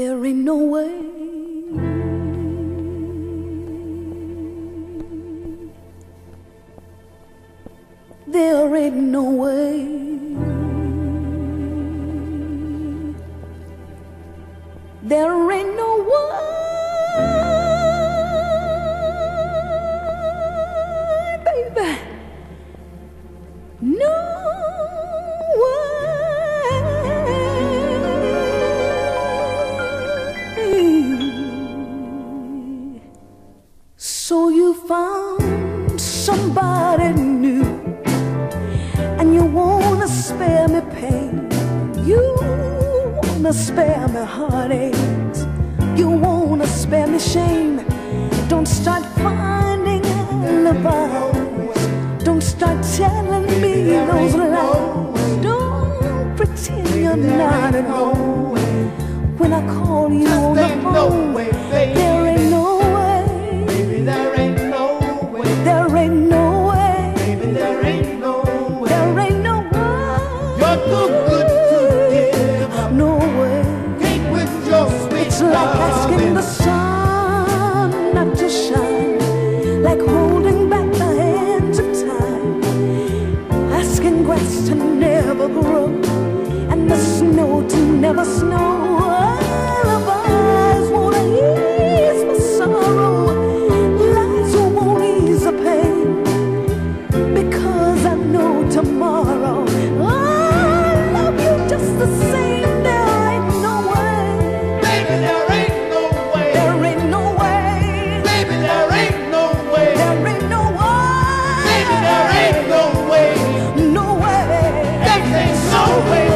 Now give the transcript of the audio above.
There ain't no way. There ain't no way. There ain't no way, So you found somebody new, and you wanna spare me pain. You wanna spare me heartaches. You wanna spare me shame. Don't start finding alibis. Don't start telling me those lies. Don't pretend you're not at home. When I call you on the phone, grass to never grow. And the snow to life ain't so way.